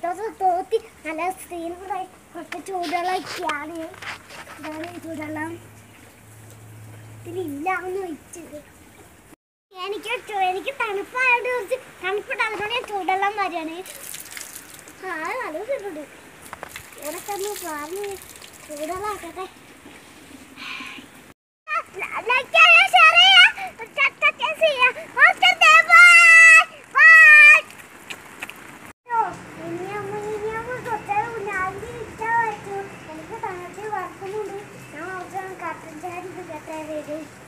Glass തോത്തി. നല്ല സ്റ്റീലായി കുറച്ച് ചൂടുവെള്ളമൊക്കെയാണ്. ഇതാണ് ഈ ചൂടുവെള്ളം. ഇതിലില്ലാന്ന് വെച്ചത് എനിക്ക് എനിക്ക് തണുപ്പായത് കുറച്ച് തണുപ്പിട്ട് അതുകൊണ്ട് ഞാൻ ചൂടെല്ലാം വരികയാണ് ആ നല്ല ചൂടുണ്ട്. ഇടയ്ക്ക് ഒന്ന് പറഞ്ഞ് ചൂടെള്ളാക്കട്ടെ ലൈക്ക് হয়ে